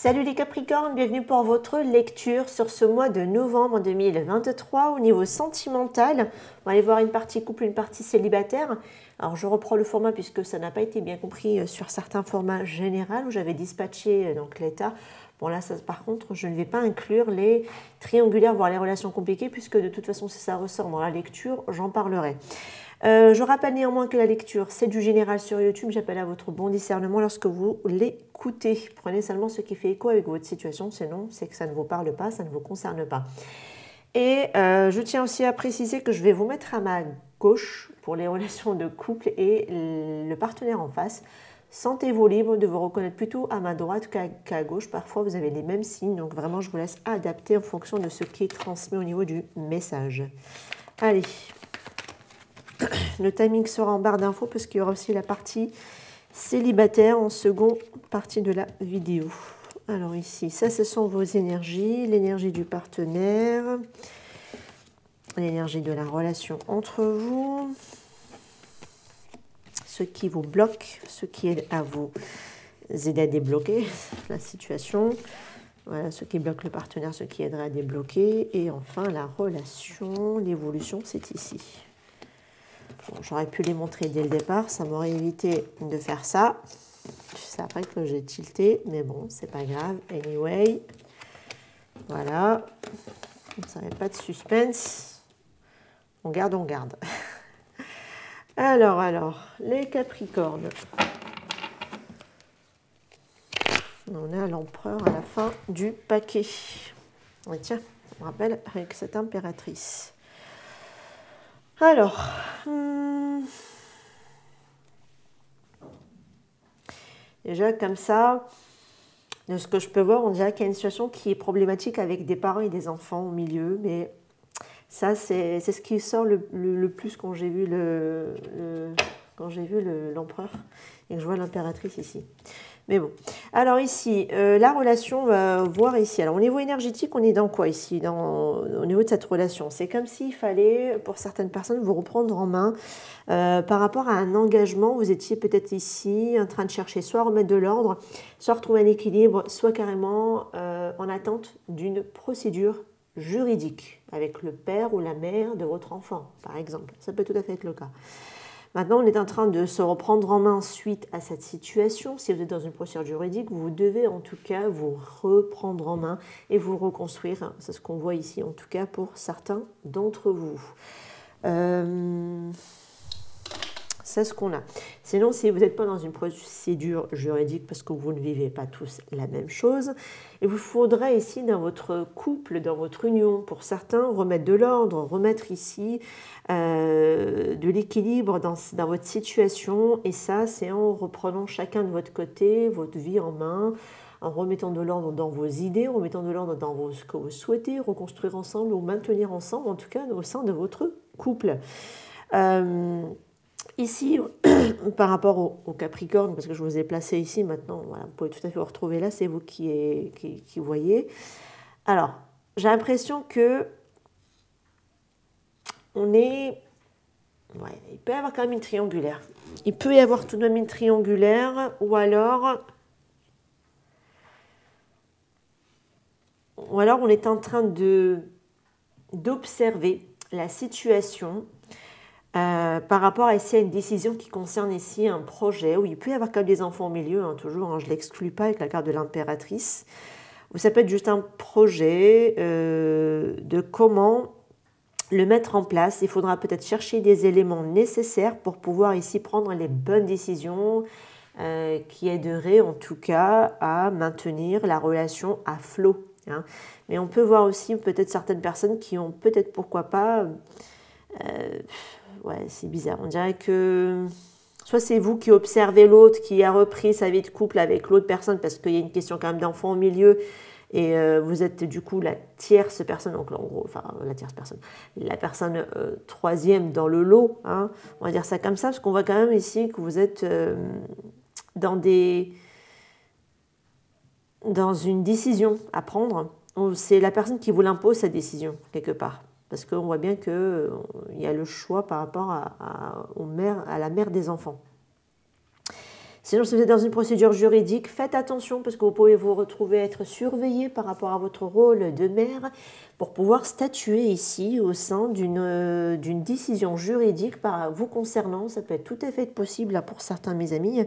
Salut les Capricornes, bienvenue pour votre lecture sur ce mois de novembre 2023 au niveau sentimental. On va aller voir une partie couple, une partie célibataire. Alors je reprends le format puisque ça n'a pas été bien compris euh, sur certains formats généraux où j'avais dispatché euh, donc l'état. Bon là, par contre, je ne vais pas inclure les triangulaires, voire les relations compliquées, puisque de toute façon, si ça ressort dans la lecture, j'en parlerai. Euh, je rappelle néanmoins que la lecture, c'est du général sur YouTube. J'appelle à votre bon discernement lorsque vous l'écoutez. Prenez seulement ce qui fait écho avec votre situation, sinon c'est que ça ne vous parle pas, ça ne vous concerne pas. Et euh, je tiens aussi à préciser que je vais vous mettre à ma gauche pour les relations de couple et le partenaire en face. Sentez-vous libre de vous reconnaître plutôt à ma droite qu'à gauche. Parfois, vous avez les mêmes signes, donc vraiment, je vous laisse adapter en fonction de ce qui est transmis au niveau du message. Allez, le timing sera en barre d'infos parce qu'il y aura aussi la partie célibataire en seconde partie de la vidéo. Alors ici, ça ce sont vos énergies, l'énergie du partenaire, l'énergie de la relation entre vous, ce qui vous bloque, ce qui aide à vous aider à débloquer la situation. Voilà, ce qui bloque le partenaire, ce qui aidera à débloquer. Et enfin, la relation, l'évolution, c'est ici. J'aurais pu les montrer dès le départ, ça m'aurait évité de faire ça. C'est après que j'ai tilté, mais bon, c'est pas grave. Anyway, voilà. Ça n'avait pas de suspense. On garde, on garde. Alors, alors, les Capricornes. On a l'empereur à la fin du paquet. tiens, on rappelle avec cette impératrice. Alors, hmm. déjà comme ça, de ce que je peux voir, on dirait qu'il y a une situation qui est problématique avec des parents et des enfants au milieu, mais ça, c'est ce qui sort le, plus quand j'ai vu le, quand j'ai vu l'empereur et que je vois l'impératrice ici. Mais bon. Alors ici, euh, la relation, on va voir ici. Alors au niveau énergétique, on est dans quoi ici? Au niveau de cette relation, c'est comme s'il fallait, pour certaines personnes, vous reprendre en main euh, par rapport à un engagement. Vous étiez peut-être ici en train de chercher soit remettre de l'ordre, soit retrouver un équilibre, soit carrément euh, en attente d'une procédure juridique avec le père ou la mère de votre enfant, par exemple. Ça peut tout à fait être le cas. Maintenant, on est en train de se reprendre en main suite à cette situation. Si vous êtes dans une procédure juridique, vous devez en tout cas vous reprendre en main et vous reconstruire. C'est ce qu'on voit ici, en tout cas pour certains d'entre vous. Euh, c'est ce qu'on a. Sinon, si vous n'êtes pas dans une procédure juridique parce que vous ne vivez pas tous la même chose, il vous faudrait ici dans votre couple, dans votre union, pour certains, remettre de l'ordre, remettre ici euh, de l'équilibre dans, dans votre situation. Et ça, c'est en reprenant chacun de votre côté votre vie en main, en remettant de l'ordre dans vos idées, en remettant de l'ordre dans vos, ce que vous souhaitez reconstruire ensemble ou maintenir ensemble, en tout cas au sein de votre couple. Euh, Ici, par rapport au, Capricorne, parce que je vous ai placé ici maintenant, vous pouvez tout à fait vous retrouver là, c'est vous qui, qui, voyez. Alors, j'ai l'impression que on est... Ouais, il peut y avoir quand même une triangulaire. Il peut y avoir tout de même une triangulaire, ou alors... Ou alors on est en train de d'observer la situation euh, par rapport à ici à une décision qui concerne ici un projet où il peut y avoir quand même des enfants au milieu, hein, toujours, hein, je ne l'exclus pas avec la carte de l'impératrice, ou ça peut être juste un projet euh, de comment le mettre en place. Il faudra peut-être chercher des éléments nécessaires pour pouvoir ici prendre les bonnes décisions euh, qui aideraient en tout cas à maintenir la relation à flot. Hein. Mais on peut voir aussi peut-être certaines personnes qui ont peut-être pourquoi pas ouais, c'est bizarre. On dirait que soit c'est vous qui observez l'autre qui a repris sa vie de couple avec l'autre personne parce qu'il y a une question quand même d'enfant au milieu et euh, vous êtes du coup la tierce personne, donc en gros, enfin la tierce personne, la personne euh, troisième dans le lot, hein. on va dire ça comme ça, parce qu'on voit quand même ici que vous êtes euh, dans des dans une décision à prendre. C'est la personne qui vous l'impose sa décision quelque part parce qu'on voit bien qu'il euh, y a le choix par rapport à, à la mère des enfants. Sinon, si vous êtes dans une procédure juridique, faites attention parce que vous pouvez vous retrouver être surveillé par rapport à votre rôle de mère pour pouvoir statuer ici au sein d'une euh, décision juridique par vous concernant. Ça peut être tout à fait possible pour certains de mes amis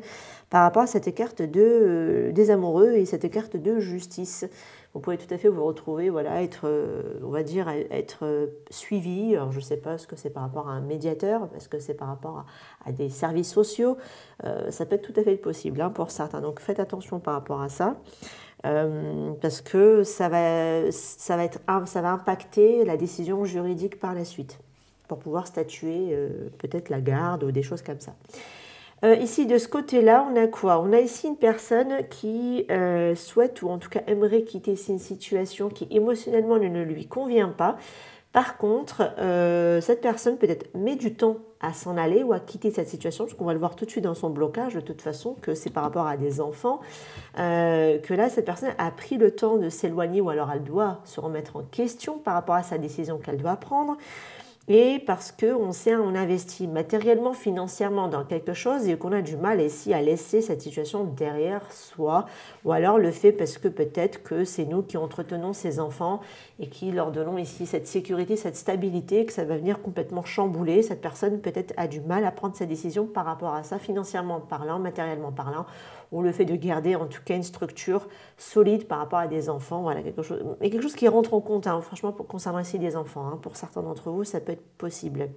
par rapport à cette carte de, euh, des amoureux et cette carte de justice vous pouvez tout à fait vous retrouver, voilà, être, euh, on va dire, être euh, suivi. Alors, je ne sais pas ce que c'est par rapport à un médiateur, parce que c'est par rapport à, des services sociaux. Euh, ça peut être tout à fait possible hein, pour certains. Donc, faites attention par rapport à ça. parce que ça va, ça, va être, ça va impacter la décision juridique par la suite, pour pouvoir statuer peut-être la garde ou des choses comme ça. Euh, ici, de ce côté-là, on a quoi? On a ici une personne qui euh, souhaite ou en tout cas aimerait quitter une situation qui émotionnellement ne, lui convient pas. Par contre, euh, cette personne peut-être met du temps à s'en aller ou à quitter cette situation, parce qu'on va le voir tout de suite dans son blocage, de toute façon, que c'est par rapport à des enfants, que là, cette personne a pris le temps de s'éloigner ou alors elle doit se remettre en question par rapport à sa décision qu'elle doit prendre et parce qu'on on investit matériellement, financièrement dans quelque chose et qu'on a du mal ici à laisser cette situation derrière soi, ou alors le fait parce que peut-être que c'est nous qui entretenons ces enfants et qui leur donnons ici cette sécurité, cette stabilité, que ça va venir complètement chambouler. Cette personne peut-être a du mal à prendre sa décision par rapport à ça, financièrement parlant, matériellement parlant, ou le fait de garder en tout cas une structure solide par rapport à des enfants, voilà, quelque chose, quelque chose qui rentre en compte, hein, franchement, pour, concernant ici des enfants, hein, pour certains d'entre vous, ça peut être possible.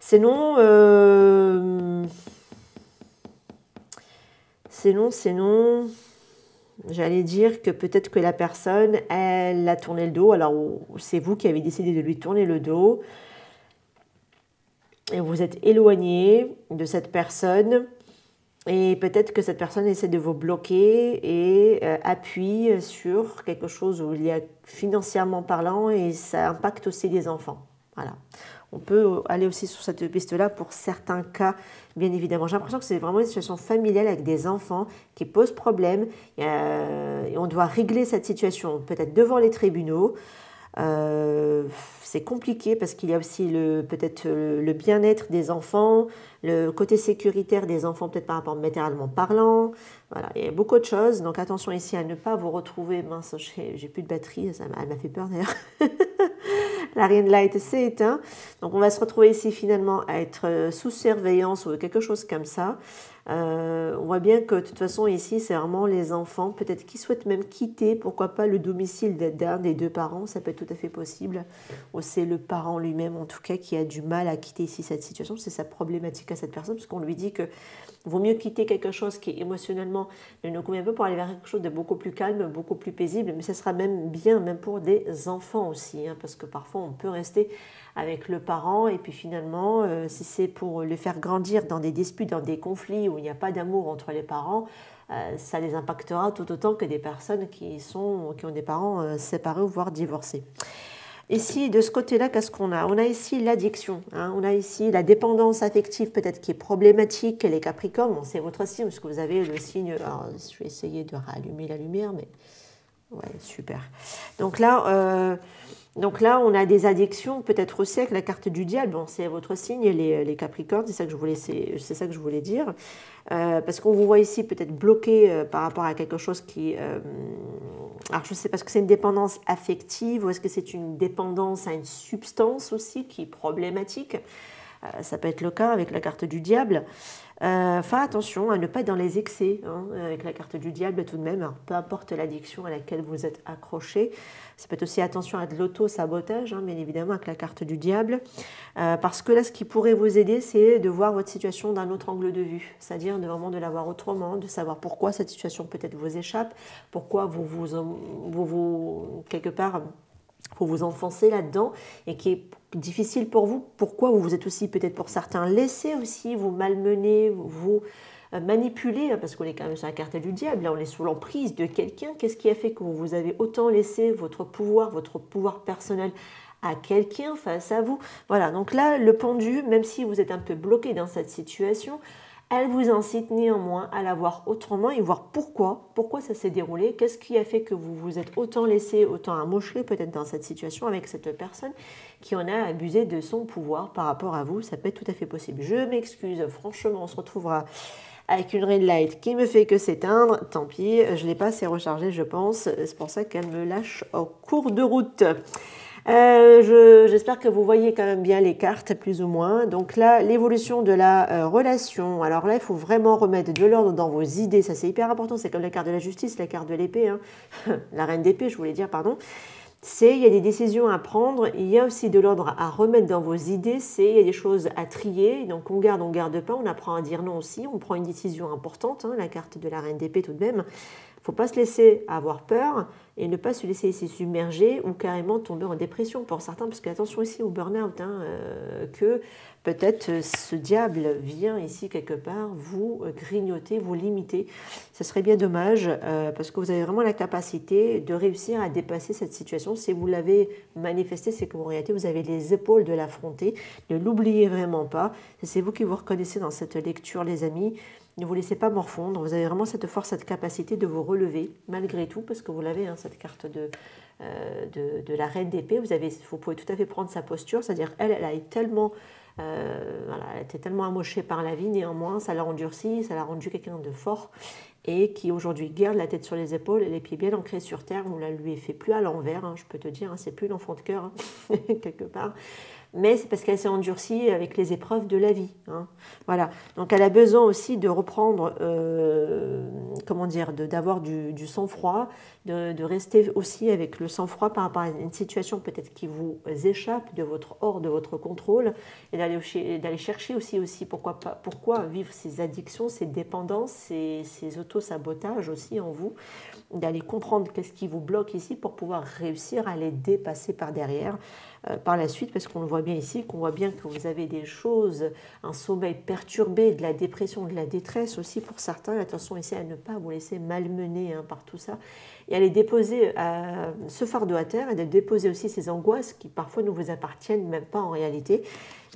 Sinon, euh, sinon, sinon, j'allais dire que peut-être que la personne, elle a tourné le dos, alors c'est vous qui avez décidé de lui tourner le dos, et vous êtes éloigné de cette personne et peut-être que cette personne essaie de vous bloquer et euh, appuie sur quelque chose où il y a financièrement parlant et ça impacte aussi les enfants. Voilà. On peut aller aussi sur cette piste-là pour certains cas, bien évidemment. J'ai l'impression que c'est vraiment une situation familiale avec des enfants qui posent problème et on doit régler cette situation peut-être devant les tribunaux. Euh, c'est compliqué parce qu'il y a aussi peut-être le, bien-être des enfants, le côté sécuritaire des enfants, peut-être par rapport matériellement parlant. Voilà, il y a beaucoup de choses. Donc attention ici à ne pas vous retrouver. Mince, j'ai plus de batterie, ça m'a fait peur d'ailleurs. La ring light s'est éteint. Donc on va se retrouver ici finalement à être sous surveillance ou quelque chose comme ça. Euh, on voit bien que de toute façon ici c'est vraiment les enfants, peut-être qui souhaitent même quitter, pourquoi pas le domicile d'un des deux parents, ça peut être tout à fait possible. Ou c'est le parent lui-même en tout cas qui a du mal à quitter ici cette situation, c'est sa problématique à cette personne, parce qu'on lui dit que vaut mieux quitter quelque chose qui émotionnellement ne nous convient pas pour aller vers quelque chose de beaucoup plus calme, beaucoup plus paisible, mais ce sera même bien, même pour des enfants aussi, hein, parce que parfois on peut rester avec le parent et puis finalement, euh, si c'est pour le faire grandir dans des disputes, dans des conflits où il n'y a pas d'amour entre les parents, euh, ça les impactera tout autant que des personnes qui, sont, qui ont des parents euh, séparés ou voire divorcés. Ici, de ce côté-là, qu'est-ce qu'on a? On a ici l'addiction, hein. on a ici la dépendance affective peut-être qui est problématique, les Capricornes, c'est votre signe, parce que vous avez le signe, alors je vais essayer de rallumer la lumière, mais ouais, super. Donc là, euh, donc là, on a des addictions, peut-être aussi avec la carte du diable. Bon, c'est votre signe, les, les Capricornes, c'est ça que je voulais, dire. Euh, parce qu'on vous voit ici peut-être bloqué euh, par rapport à quelque chose qui... Alors je ne sais pas, est-ce que c'est une dépendance affective ou est-ce que c'est une dépendance à une substance aussi qui est problématique? Ça peut être le cas avec la carte du diable. Euh, attention à ne pas être dans les excès hein, avec la carte du diable tout de même, peu importe l'addiction à laquelle vous êtes accroché. Ça peut être aussi attention à de l'auto-sabotage, hein, bien évidemment, avec la carte du diable. Euh, parce que là, ce qui pourrait vous aider, c'est de voir votre situation d'un autre angle de vue, c'est-à-dire de vraiment de la voir autrement, de savoir pourquoi cette situation peut-être vous échappe, pourquoi vous vous, vous, vous quelque part vous vous enfoncer là-dedans et qui est difficile pour vous. Pourquoi vous vous êtes aussi peut-être pour certains laissé aussi vous malmener, vous euh, manipuler, hein, parce qu'on est quand même sur la carte du diable, là on est sous l'emprise de quelqu'un. Qu'est-ce qui a fait que vous avez autant laissé votre pouvoir, votre pouvoir personnel à quelqu'un face à vous? Voilà, donc là le pendu, même si vous êtes un peu bloqué dans cette situation, elle vous incite néanmoins à la voir autrement et voir pourquoi, pourquoi ça s'est déroulé, qu'est-ce qui a fait que vous vous êtes autant laissé, autant amoché peut-être dans cette situation avec cette personne qui en a abusé de son pouvoir par rapport à vous. Ça peut être tout à fait possible. Je m'excuse, franchement, on se retrouvera avec une ring light qui me fait que s'éteindre. Tant pis, je ne l'ai pas assez rechargée, je pense. C'est pour ça qu'elle me lâche au cours de route. Euh, j'espère que vous voyez quand même bien les cartes, plus ou moins. Donc là, l'évolution de la euh, relation. Alors là, il faut vraiment remettre de l'ordre dans vos idées. Ça, c'est hyper important. C'est comme la carte de la justice, la carte de l'épée. Hein. la reine d'épée, je voulais dire, pardon. C'est, il y a des décisions à prendre. Il y a aussi de l'ordre à remettre dans vos idées. C'est, il y a des choses à trier. Donc on garde, on garde pas. On apprend à dire non aussi. On prend une décision importante. Hein, la carte de la reine d'épée tout de même faut pas se laisser avoir peur et ne pas se laisser ici submerger ou carrément tomber en dépression pour certains, parce qu'attention ici au burn-out, hein, euh, que peut-être ce diable vient ici quelque part vous grignoter, vous limiter. Ce serait bien dommage euh, parce que vous avez vraiment la capacité de réussir à dépasser cette situation. Si vous l'avez manifesté, c'est que réalité vous avez les épaules de l'affronter. Ne l'oubliez vraiment pas. C'est vous qui vous reconnaissez dans cette lecture, les amis. Ne vous laissez pas morfondre, vous avez vraiment cette force, cette capacité de vous relever malgré tout, parce que vous l'avez, hein, cette carte de, euh, de, la reine d'épée, vous, vous pouvez tout à fait prendre sa posture, c'est-à-dire elle, elle a été tellement, euh, était tellement amochée par la vie, néanmoins, ça l'a endurci, ça l'a rendu quelqu'un de fort, et qui aujourd'hui garde la tête sur les épaules et les pieds bien ancrés sur terre, on la lui fait plus à l'envers, hein, je peux te dire, hein, c'est plus l'enfant de cœur, quelque part mais c'est parce qu'elle s'est endurcie avec les épreuves de la vie. Hein. Voilà. Donc elle a besoin aussi de reprendre, euh, comment dire, d'avoir du, sang-froid, de, rester aussi avec le sang-froid par rapport à une situation peut-être qui vous échappe de votre hors de votre contrôle, et d'aller chercher aussi aussi pourquoi pas, pourquoi vivre ces addictions, ces dépendances, ces, ces auto-sabotages aussi en vous, d'aller comprendre qu'est-ce qui vous bloque ici pour pouvoir réussir à les dépasser par derrière. Euh, par la suite, parce qu'on le voit bien ici, qu'on voit bien que vous avez des choses, un sommeil perturbé, de la dépression, de la détresse aussi pour certains. Attention ici à ne pas vous laisser malmener hein, par tout ça. Et aller déposer euh, ce fardeau à terre et de déposer aussi ces angoisses qui parfois ne vous appartiennent même pas en réalité.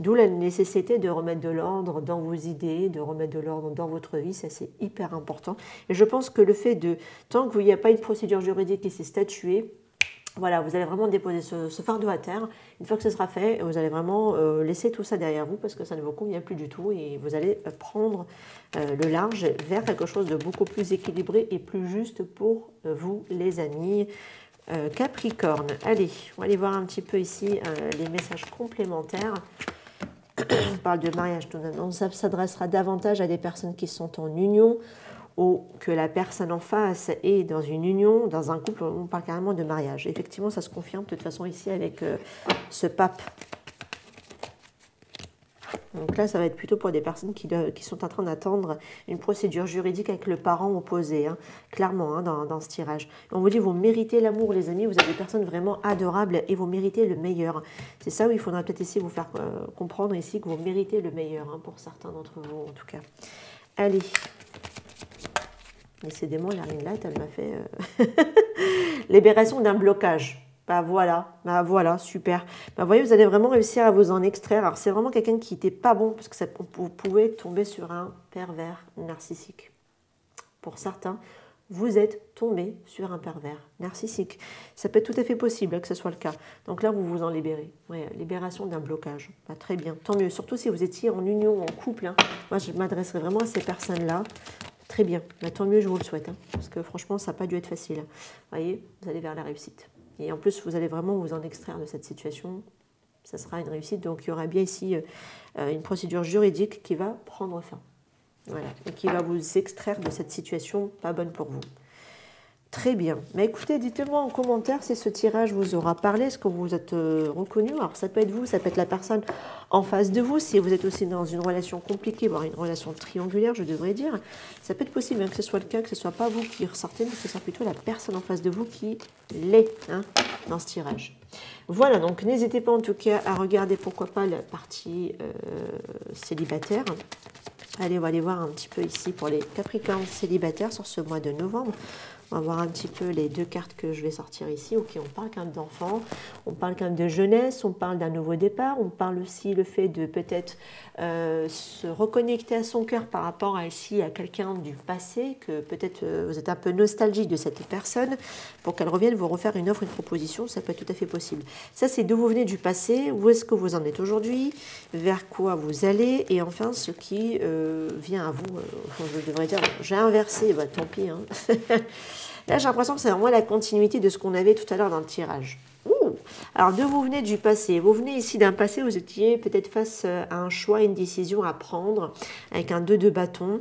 D'où la nécessité de remettre de l'ordre dans vos idées, de remettre de l'ordre dans votre vie, ça c'est hyper important. Et je pense que le fait de, tant qu'il n'y a pas une procédure juridique qui s'est statuée, voilà, vous allez vraiment déposer ce, fardeau à terre. Une fois que ce sera fait, vous allez vraiment euh, laisser tout ça derrière vous parce que ça ne vous convient plus du tout et vous allez euh, prendre euh, le large vers quelque chose de beaucoup plus équilibré et plus juste pour vous, les amis. Capricorne, allez, on va aller voir un petit peu ici les messages complémentaires. on parle de mariage, donc ça s'adressera davantage à des personnes qui sont en union ou que la personne en face est dans une union, dans un couple, on parle carrément de mariage. Effectivement, ça se confirme de toute façon ici avec euh, ce pape. Donc là, ça va être plutôt pour des personnes qui, sont en train d'attendre une procédure juridique avec le parent opposé, hein, clairement, hein, dans, ce tirage. On vous dit, vous méritez l'amour, les amis, vous avez des personnes vraiment adorables et vous méritez le meilleur. C'est ça où il faudra peut-être ici vous faire euh, comprendre ici que vous méritez le meilleur, hein, pour certains d'entre vous en tout cas. Allez, Décidément, la ring light, elle m'a fait euh, libération d'un blocage. Bah voilà, bah voilà, super. Bah voyez, vous allez vraiment réussir à vous en extraire. Alors c'est vraiment quelqu'un qui n'était pas bon parce que ça, vous pouvez tomber sur un pervers narcissique. Pour certains, vous êtes tombé sur un pervers narcissique. Ça peut être tout à fait possible hein, que ce soit le cas. Donc là, vous vous en libérez. Ouais, libération d'un blocage. Bah, très bien, tant mieux. Surtout si vous étiez en union, en couple. Hein. Moi, je m'adresserai vraiment à ces personnes-là. Très bien, tant mieux, je vous le souhaite, hein, parce que franchement, ça n'a pas dû être facile. Vous voyez, vous allez vers la réussite. Et en plus, vous allez vraiment vous en extraire de cette situation. Ça sera une réussite. Donc, il y aura bien ici euh, une procédure juridique qui va prendre fin. Voilà, et qui va vous extraire de cette situation pas bonne pour vous. Très bien. Mais écoutez, dites-moi en commentaire si ce tirage vous aura parlé, est-ce que vous êtes euh, reconnu? Alors ça peut être vous, ça peut être la personne en face de vous, si vous êtes aussi dans une relation compliquée, voire une relation triangulaire, je devrais dire. Ça peut être possible même que ce soit le cas, que ce ne soit pas vous qui ressortez, mais que ce soit plutôt la personne en face de vous qui l'est hein, dans ce tirage. Voilà, donc n'hésitez pas en tout cas à regarder pourquoi pas la partie euh, célibataire. Allez, on va aller voir un petit peu ici pour les Capricornes célibataires sur ce mois de novembre On va voir un petit peu les deux cartes que je vais sortir ici. Ok, on parle quand même d'enfants, on parle quand même de jeunesse, on parle d'un nouveau départ, on parle aussi le fait de peut-être euh, se reconnecter à son cœur par rapport à ici à quelqu'un du passé, que peut-être euh, vous êtes un peu nostalgique de cette personne, pour qu'elle revienne vous refaire une offre, une proposition, ça peut être tout à fait possible. Ça, c'est d'où vous venez du passé, où est-ce que vous en êtes aujourd'hui, vers quoi vous allez, et enfin ce qui euh, vient à vous. je devrais dire, j'ai inversé, bah, tant pis. Hein. Là, j'ai l'impression que c'est vraiment la continuité de ce qu'on avait tout à l'heure dans le tirage. Alors, de vous venez du passé. Vous venez ici d'un passé où vous étiez peut-être face euh, à un choix, une décision à prendre avec un 2 de bâton.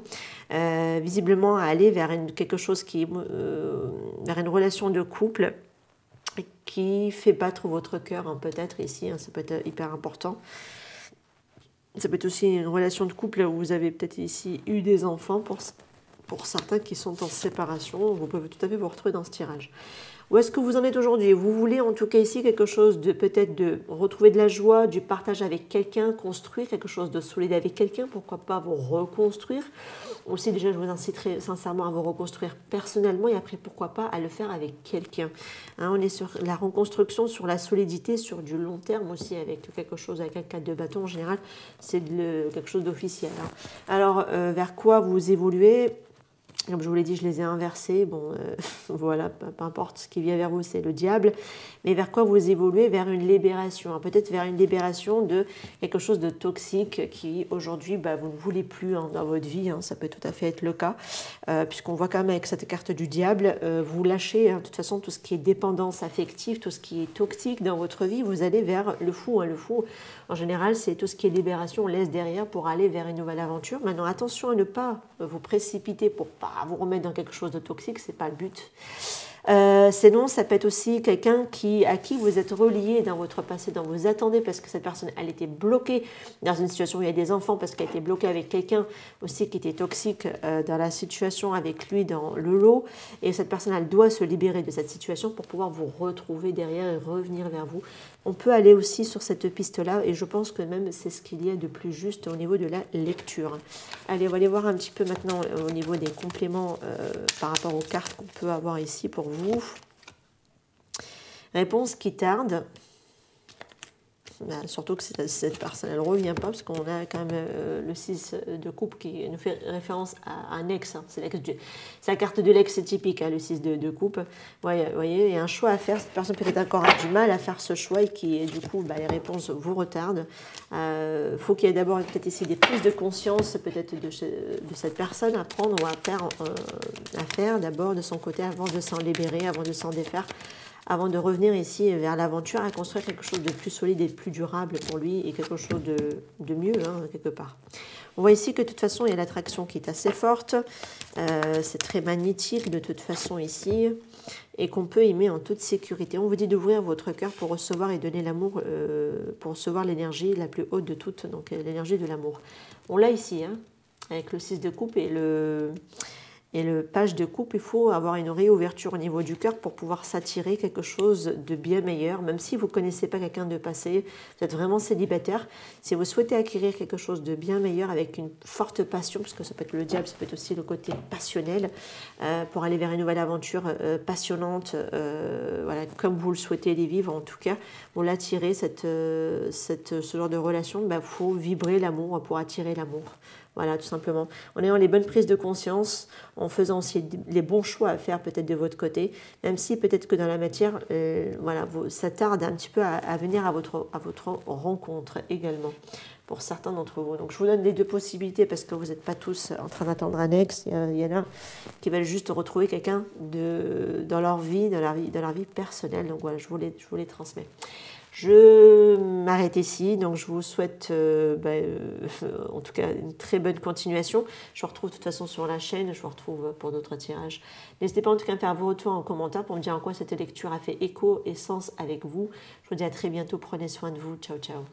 Euh, visiblement à aller vers une, quelque chose qui euh, vers une relation de couple qui fait battre votre cœur, hein, peut-être ici, hein, ça peut être hyper important. Ça peut être aussi une relation de couple où vous avez peut-être ici eu des enfants pour pour certains qui sont en séparation, vous pouvez tout à fait vous retrouver dans ce tirage. Où est-ce que vous en êtes aujourd'hui? Vous voulez en tout cas ici quelque chose de peut-être de retrouver de la joie, du partage avec quelqu'un, construire quelque chose de solide avec quelqu'un, pourquoi pas vous reconstruire? Aussi déjà je vous inciterai sincèrement à vous reconstruire personnellement et après pourquoi pas à le faire avec quelqu'un. Hein, on est sur la reconstruction, sur la solidité, sur du long terme aussi avec quelque chose, avec un cadre de bâton en général, c'est quelque chose d'officiel. Alors euh, vers quoi vous évoluez? Comme je vous l'ai dit, je les ai inversés. Bon, euh, voilà, peu, importe ce qui vient vers vous, c'est le diable. Mais vers quoi vous évoluez? Vers une libération. Hein. Peut-être vers une libération de quelque chose de toxique qui, aujourd'hui, bah, vous ne voulez plus hein, dans votre vie. Hein. Ça peut tout à fait être le cas. Euh, puisqu'on voit quand même avec cette carte du diable, euh, vous lâchez, de toute façon, tout ce qui est dépendance affective, tout ce qui est toxique dans votre vie, vous allez vers le fou. Le fou, en général, c'est tout ce qui est libération, on laisse derrière pour aller vers une nouvelle aventure. Maintenant, attention à ne pas vous précipiter pour pas vous remettre dans quelque chose de toxique, c'est pas le but. Euh, sinon, ça peut être aussi quelqu'un qui, à qui vous êtes relié dans votre passé, dont vous attendez parce que cette personne, elle était bloquée dans une situation où il y a des enfants, parce qu'elle était bloquée avec quelqu'un aussi qui était toxique euh, dans la situation avec lui dans le lot. Et cette personne, elle doit se libérer de cette situation pour pouvoir vous retrouver derrière et revenir vers vous. On peut aller aussi sur cette piste-là et je pense que même c'est ce qu'il y a de plus juste au niveau de la lecture. Allez, on va aller voir un petit peu maintenant euh, au niveau des compléments par rapport aux cartes qu'on peut avoir ici pour vous. Réponse qui tarde. Ben, surtout que cette personne, ne revient pas, parce qu'on a quand même euh, le 6 de coupe qui nous fait référence à, un ex. Hein. C'est la carte de l'ex typique, hein, le 6 de, coupe. Vous voyez, il y a un choix à faire. Cette personne peut-être encore a du mal à faire ce choix et qui, du coup, ben, les réponses vous retardent. Il euh, faut qu'il y ait d'abord peut-être ici des prises de conscience, peut-être de, cette personne à prendre ou à euh, à faire d'abord de son côté avant de s'en libérer, avant de s'en défaire avant de revenir ici vers l'aventure à construire quelque chose de plus solide et de plus durable pour lui et quelque chose de, mieux, hein, quelque part. On voit ici que de toute façon, il y a l'attraction qui est assez forte. Euh, c'est très magnétique de toute façon ici et qu'on peut aimer en toute sécurité. On vous dit d'ouvrir votre cœur pour recevoir et donner l'amour, euh, pour recevoir l'énergie la plus haute de toutes, donc euh, l'énergie de l'amour. On l'a ici, hein, avec le 6 de coupe et le, et le page de coupe, il faut avoir une réouverture au niveau du cœur pour pouvoir s'attirer quelque chose de bien meilleur, même si vous ne connaissez pas quelqu'un de passé, vous êtes vraiment célibataire. Si vous souhaitez acquérir quelque chose de bien meilleur avec une forte passion, parce que ça peut être le diable, ça peut être aussi le côté passionnel, euh, pour aller vers une nouvelle aventure euh, passionnante, euh, voilà, comme vous le souhaitez les vivre en tout cas, pour l'attirer, cette, cette, ce genre de relation, il bah, faut vibrer l'amour pour attirer l'amour. Voilà, tout simplement. En ayant les bonnes prises de conscience, en faisant aussi les bons choix à faire peut-être de votre côté, même si peut-être que dans la matière, euh, voilà, ça tarde un petit peu à, venir à votre, à votre rencontre également pour certains d'entre vous. Donc je vous donne les deux possibilités parce que vous n'êtes pas tous en train d'attendre un ex. Il y, en a qui veulent juste retrouver quelqu'un dans leur vie, dans leur vie, dans leur vie personnelle. Donc voilà, je vous les, je vous les transmets. Je m'arrête ici, donc je vous souhaite euh, bah, euh, en tout cas une très bonne continuation. Je vous retrouve de toute façon sur la chaîne, je vous retrouve pour d'autres tirages. N'hésitez pas en tout cas à faire vos retours en commentaire pour me dire en quoi cette lecture a fait écho et sens avec vous. Je vous dis à très bientôt, prenez soin de vous, ciao ciao.